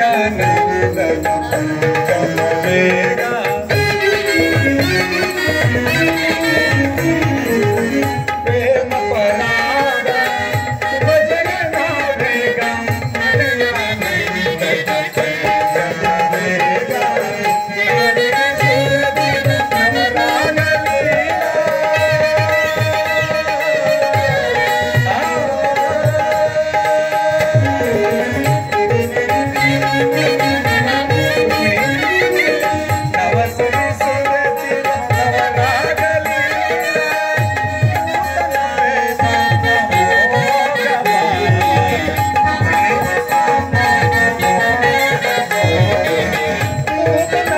गगन गगन मेरा Thank you.